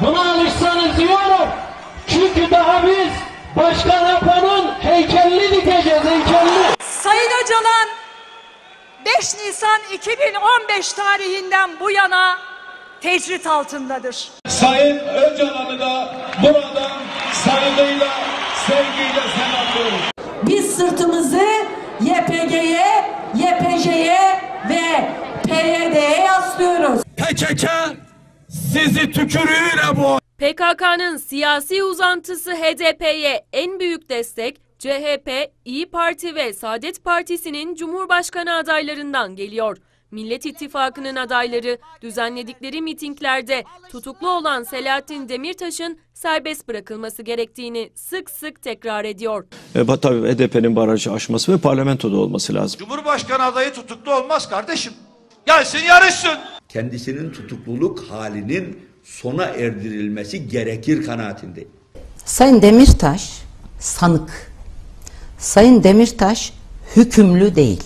Buna alışsanız diyorum. Çünkü daha biz Başkan Apo'nun heykelini dikeceğiz heykelini. Sayın Öcalan 5 Nisan 2015 tarihinden bu yana tecrit altındadır. Sayın Öcalan'ı da buradan saygıyla, sevgiyle selamlıyorum. Biz sırtımızı YPG'ye, YPJ'ye ve PYD'ye yaslıyoruz. PKK sizi tükürüğüyle bu PKK'nın siyasi uzantısı HDP'ye en büyük destek CHP, İyi Parti ve Saadet Partisi'nin Cumhurbaşkanı adaylarından geliyor. Millet İttifakı'nın adayları düzenledikleri mitinglerde tutuklu olan Selahattin Demirtaş'ın serbest bırakılması gerektiğini sık sık tekrar ediyor. E, tabii HDP'nin barajı aşması ve parlamentoda olması lazım. Cumhurbaşkanı adayı tutuklu olmaz kardeşim. Gelsin yarışsın. Kendisinin tutukluluk halinin sona erdirilmesi gerekir kanaatindeyim. Sayın Demirtaş sanık. Sayın Demirtaş hükümlü değil.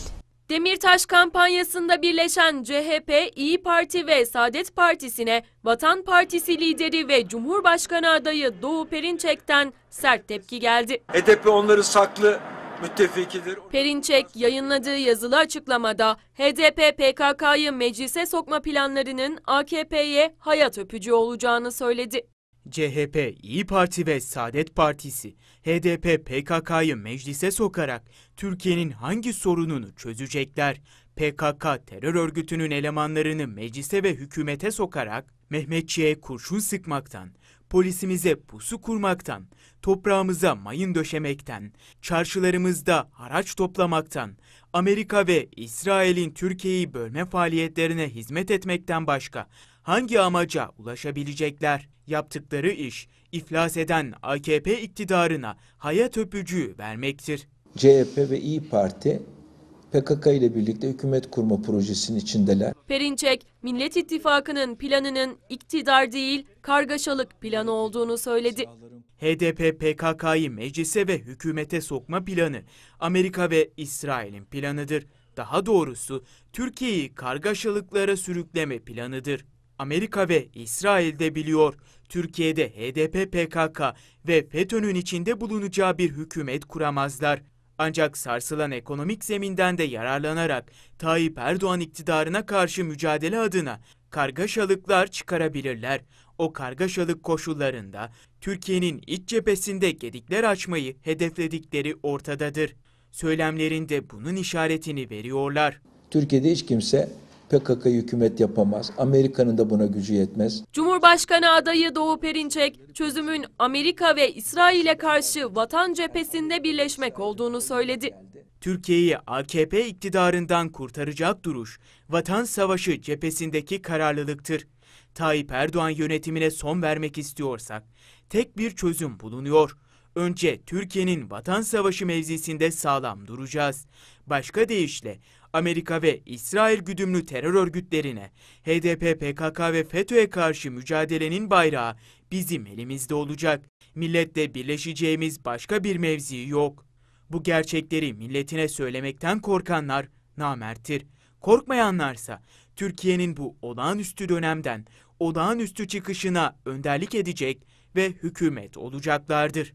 Demirtaş kampanyasında birleşen CHP, İyi Parti ve Saadet Partisi'ne Vatan Partisi lideri ve Cumhurbaşkanı adayı Doğu Perinçek'ten sert tepki geldi. HDP onların saklı müttefikidir. Perinçek yayınladığı yazılı açıklamada HDP PKK'yı meclise sokma planlarının AKP'ye hayat öpücü olacağını söyledi. CHP, İyi Parti ve Saadet Partisi, HDP PKK'yı meclise sokarak Türkiye'nin hangi sorununu çözecekler? PKK terör örgütünün elemanlarını meclise ve hükümete sokarak Mehmetçiğe kurşun sıkmaktan, polisimize pusu kurmaktan, toprağımıza mayın döşemekten, çarşılarımızda haraç toplamaktan, Amerika ve İsrail'in Türkiye'yi bölme faaliyetlerine hizmet etmekten başka hangi amaca ulaşabilecekler? Yaptıkları iş iflas eden AKP iktidarına hayat öpücüğü vermektir. CHP ve İyi Parti PKK ile birlikte hükümet kurma projesinin içindeler. Perinçek, Millet İttifakı'nın planının iktidar değil kargaşalık planı olduğunu söyledi. HDP PKK'yı meclise ve hükümete sokma planı Amerika ve İsrail'in planıdır. Daha doğrusu Türkiye'yi kargaşalıklara sürükleme planıdır. Amerika ve İsrail de biliyor Türkiye'de HDP PKK ve FETÖ'nün içinde bulunacağı bir hükümet kuramazlar. Ancak sarsılan ekonomik zeminden de yararlanarak Tayyip Erdoğan iktidarına karşı mücadele adına kargaşalıklar çıkarabilirler. O kargaşalık koşullarında Türkiye'nin iç cephesinde gedikler açmayı hedefledikleri ortadadır. Söylemlerinde bunun işaretini veriyorlar. Türkiye'de hiç kimse PKK hükümet yapamaz. Amerika'nın da buna gücü yetmez. Cumhurbaşkanı adayı Doğu Perinçek, çözümün Amerika ve İsrail'e karşı vatan cephesinde birleşmek olduğunu söyledi. Türkiye'yi AKP iktidarından kurtaracak duruş, vatan savaşı cephesindeki kararlılıktır. Tayyip Erdoğan yönetimine son vermek istiyorsak, tek bir çözüm bulunuyor. Önce Türkiye'nin vatan savaşı mevzisinde sağlam duracağız. Başka deyişle Amerika ve İsrail güdümlü terör örgütlerine, HDP, PKK ve FETÖ'ye karşı mücadelenin bayrağı bizim elimizde olacak. Milletle birleşeceğimiz başka bir mevzi yok. Bu gerçekleri milletine söylemekten korkanlar namerttir. Korkmayanlarsa Türkiye'nin bu olağanüstü dönemden olağanüstü çıkışına önderlik edecek ve hükümet olacaklardır.